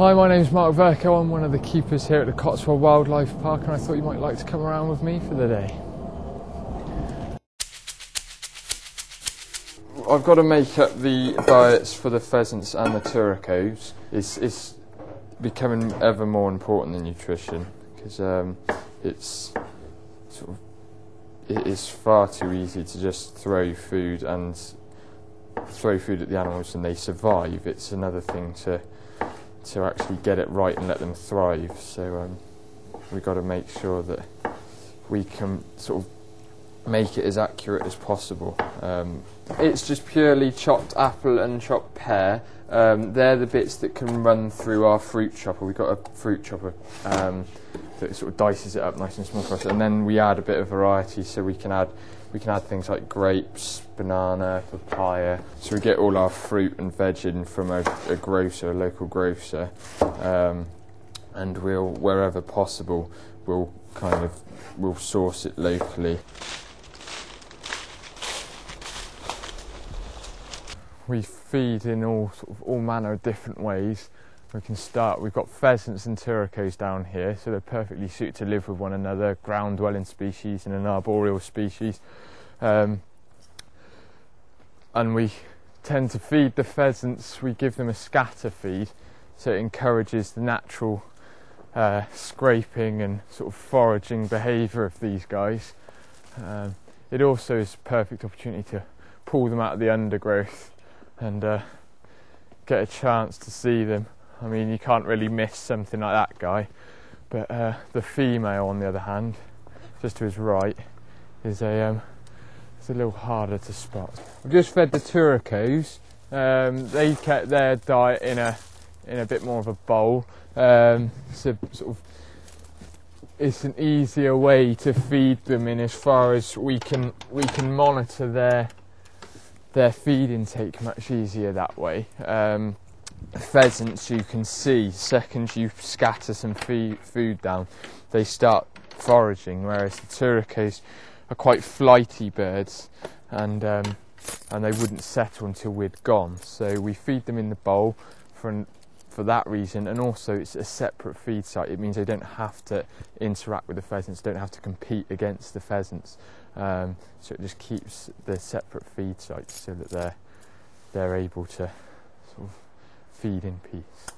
Hi, my name is Mark Vercoe. I'm one of the keepers here at the Cotswold Wildlife Park, and I thought you might like to come around with me for the day. I've got to make up the diets for the pheasants and the turacos. It's, it's becoming ever more important than nutrition because um, it's sort of it is far too easy to just throw food and throw food at the animals and they survive. It's another thing to to actually get it right and let them thrive. So um, we've got to make sure that we can sort of make it as accurate as possible. Um, it's just purely chopped apple and chopped pear. Um, they're the bits that can run through our fruit chopper. We've got a fruit chopper um, that sort of dices it up nice and small for us, and then we add a bit of variety so we can add we can add things like grapes, banana, papaya. So we get all our fruit and veg in from a, a grocer, a local grocer, um, and we'll wherever possible we'll kind of we'll source it locally. We feed in all sort of all manner of different ways. We can start. We've got pheasants and turacos down here, so they're perfectly suited to live with one another. Ground-dwelling species and an arboreal species, um, and we tend to feed the pheasants. We give them a scatter feed, so it encourages the natural uh, scraping and sort of foraging behaviour of these guys. Um, it also is a perfect opportunity to pull them out of the undergrowth and uh, get a chance to see them. I mean, you can't really miss something like that guy, but uh, the female, on the other hand, just to his right, is a um, it's a little harder to spot. I've just fed the turacos. Um, they kept their diet in a in a bit more of a bowl. Um, so sort of it's an easier way to feed them in as far as we can we can monitor their their feed intake much easier that way. Um, pheasants you can see second you scatter some feed, food down they start foraging whereas the turacos are quite flighty birds and um, and they wouldn't settle until we'd gone. So we feed them in the bowl for for that reason and also it's a separate feed site. It means they don't have to interact with the pheasants don't have to compete against the pheasants um, so it just keeps the separate feed sites so that they're they're able to sort of feed in peace.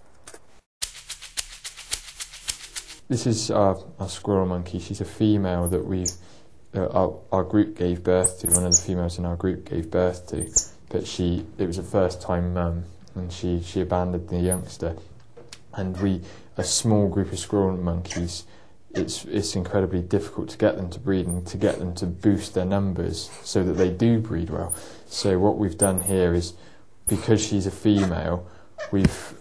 This is our, our squirrel monkey. She's a female that we, uh, our, our group gave birth to. One of the females in our group gave birth to, but she it was a first time mum, and she she abandoned the youngster, and we a small group of squirrel monkeys. It's it's incredibly difficult to get them to breed and to get them to boost their numbers so that they do breed well. So what we've done here is because she's a female, we've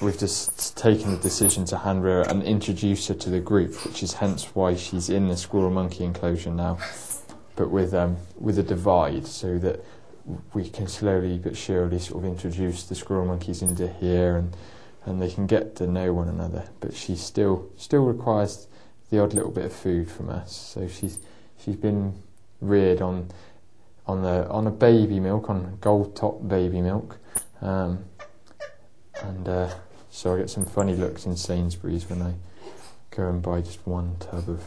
we've just taken the decision to hand her and introduce her to the group, which is hence why she's in the squirrel monkey enclosure now, but with um, with a divide so that we can slowly but surely sort of introduce the squirrel monkeys into here and and they can get to know one another. But she still still requires the odd little bit of food from us. So she's she's been reared on on the on a baby milk on gold top baby milk. Um, and uh, so I get some funny looks in Sainsbury's when I go and buy just one tub of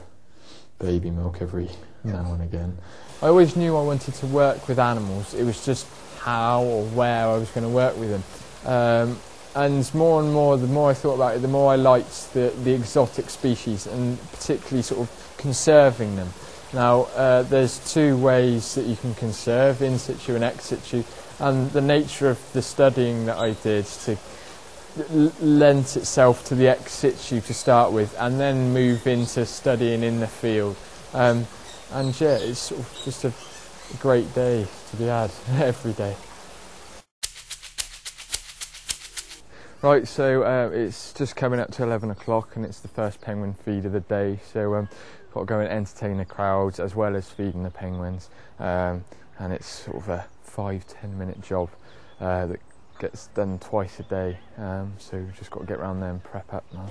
baby milk every now and again. I always knew I wanted to work with animals. It was just how or where I was going to work with them. Um, and more and more, the more I thought about it, the more I liked the, the exotic species and particularly sort of conserving them. Now, uh, there's two ways that you can conserve in situ and ex situ, and the nature of the studying that I did to lent itself to the ex situ to start with, and then move into studying in the field. Um, and yeah, it's sort of just a great day to be had every day. Right, so uh, it's just coming up to 11 o'clock and it's the first penguin feed of the day. So um, got to go and entertain the crowds as well as feeding the penguins. Um, and it's sort of a five ten minute job uh, that gets done twice a day. Um, so just got to get around there and prep up now.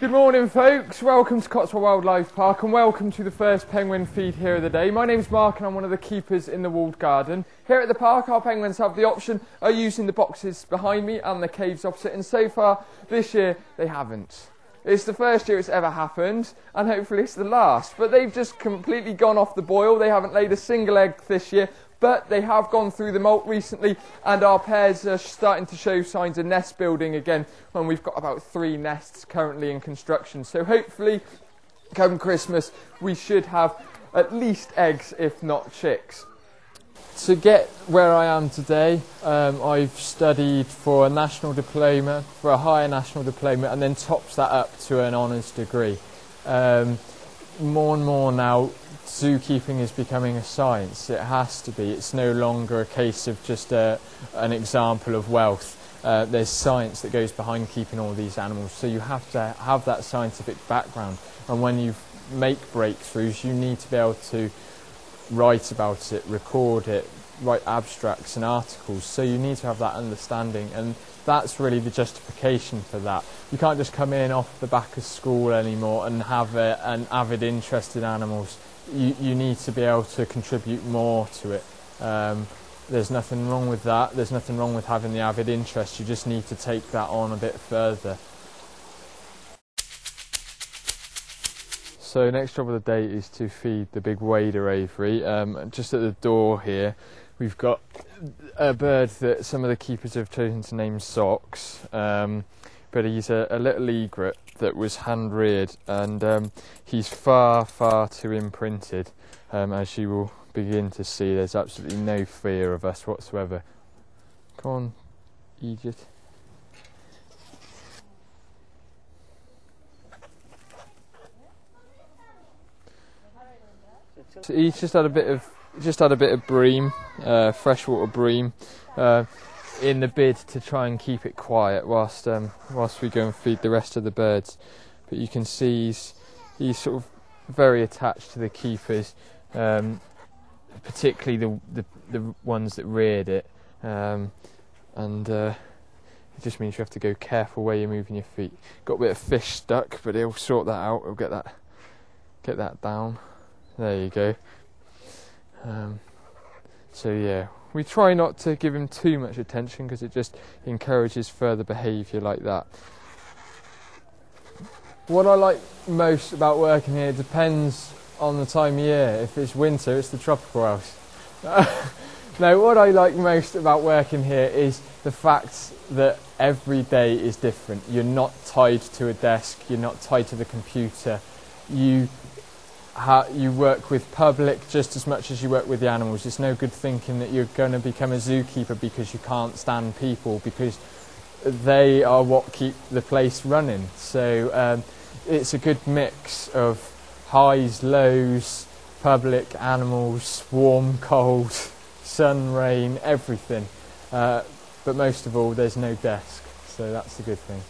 Good morning, folks. Welcome to Cotswold Wildlife Park and welcome to the first penguin feed here of the day. My name's Mark and I'm one of the keepers in the walled garden. Here at the park, our penguins have the option of using the boxes behind me and the caves opposite, and so far this year they haven't. It's the first year it's ever happened, and hopefully it's the last. But they've just completely gone off the boil. They haven't laid a single egg this year, but they have gone through the molt recently, and our pairs are starting to show signs of nest building again. When we've got about three nests currently in construction, so hopefully, come Christmas, we should have at least eggs, if not chicks. To get where I am today, um, I've studied for a national diploma, for a higher national diploma, and then topped that up to an honours degree. Um, more and more now, zookeeping is becoming a science. It has to be. It's no longer a case of just a, an example of wealth. Uh, there's science that goes behind keeping all these animals, so you have to have that scientific background. And when you make breakthroughs, you need to be able to write about it, record it, write abstracts and articles. So you need to have that understanding, and that's really the justification for that. You can't just come in off the back of school anymore and have a, an avid interest in animals you, you need to be able to contribute more to it. Um, there's nothing wrong with that. There's nothing wrong with having the avid interest. You just need to take that on a bit further. So next job of the day is to feed the big wader aviary. Um, just at the door here, we've got a bird that some of the keepers have chosen to name Socks. Um, but he's a, a little egret that was hand reared and um, he's far, far too imprinted. Um, as you will begin to see, there's absolutely no fear of us whatsoever. Come on, Egypt. He's just had a bit of just had a bit of bream, uh, freshwater bream. Uh, in the bid to try and keep it quiet whilst um, whilst we go and feed the rest of the birds. But you can see he's he's sort of very attached to the keepers, um, particularly the, the, the ones that reared it, um, and uh, it just means you have to go careful where you're moving your feet. Got a bit of fish stuck, but he'll sort that out. He'll get that get that down. There you go. Um, so yeah, we try not to give him too much attention because it just encourages further behaviour like that. What I like most about working here depends on the time of year. If it's winter, it's the tropical house. now, what I like most about working here is the fact that every day is different. You're not tied to a desk, you're not tied to the computer. You how you work with public just as much as you work with the animals. It's no good thinking that you're going to become a zookeeper because you can't stand people because they are what keep the place running. So um, it's a good mix of highs, lows, public, animals, warm, cold, sun, rain, everything. Uh, but most of all, there's no desk, so that's the good thing.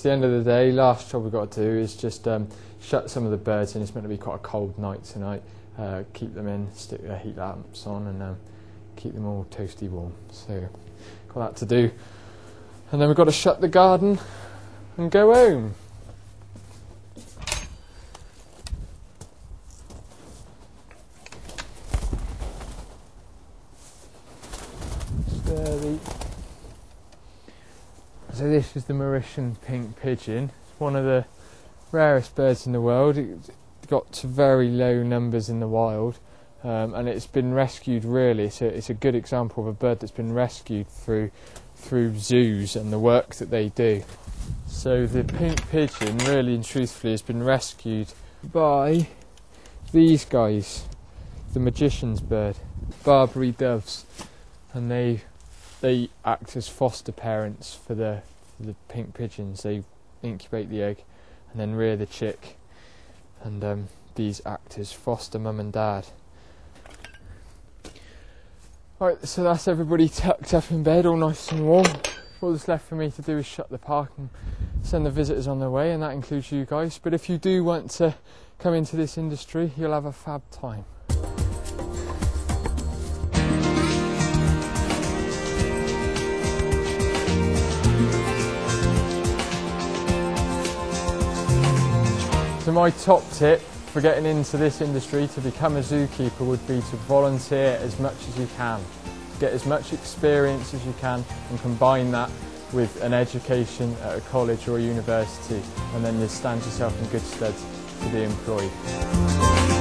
It's the end of the day. Last job we've got to do is just um, shut some of the birds in. It's meant to be quite a cold night tonight. Uh, keep them in, stick their heat lamps on, and um, keep them all toasty warm. So, got that to do. And then we've got to shut the garden and go home. Sturdy. So this is the Mauritian pink pigeon. It's one of the rarest birds in the world. It got to very low numbers in the wild, um, and it's been rescued. Really, so it's a good example of a bird that's been rescued through through zoos and the work that they do. So the pink pigeon, really and truthfully, has been rescued by these guys, the magician's bird, Barbary doves, and they they act as foster parents for the for the pink pigeons. They incubate the egg and then rear the chick, and um, these act as foster mum and dad. Right, so that's everybody tucked up in bed, all nice and warm. all that's left for me to do is shut the park and send the visitors on their way, and that includes you guys. But if you do want to come into this industry, you'll have a fab time. So my top tip for getting into this industry to become a zookeeper would be to volunteer as much as you can. Get as much experience as you can and combine that with an education at a college or a university and then you stand yourself in good stead to be employed.